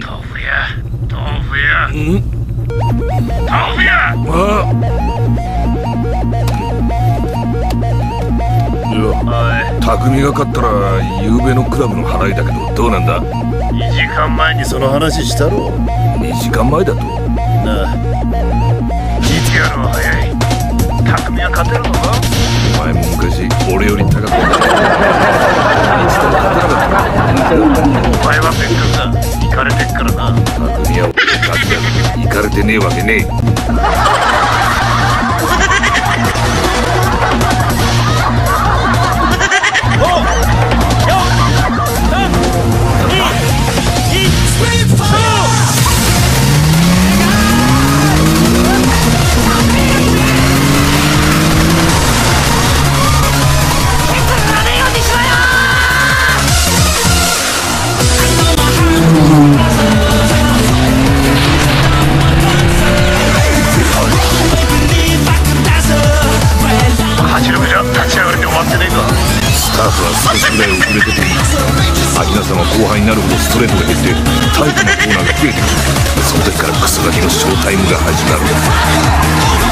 豆腐屋。豆腐屋。ん豆腐屋。あいやお匠が勝ったら夕べのクラブの払いだけどどうなんだ？い2時間前にその話したろ。2時間前だと？なあ。見つけるのは早い Wagini, wagini. は少しぐらい遅れてていい秋名様後輩になるほどストレートが減ってタイプのコーナーが増えてくるその時からクソガキのショータイムが始まる。